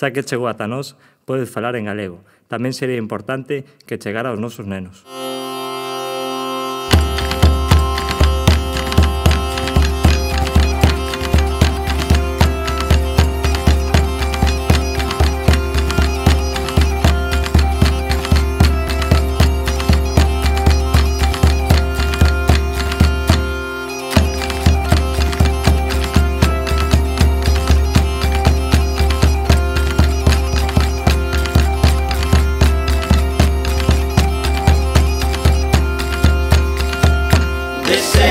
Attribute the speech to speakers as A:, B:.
A: Xa que chegou ata nós, podes falar en galego. Tamén sería importante que chegara aos nosos nenos.
B: This is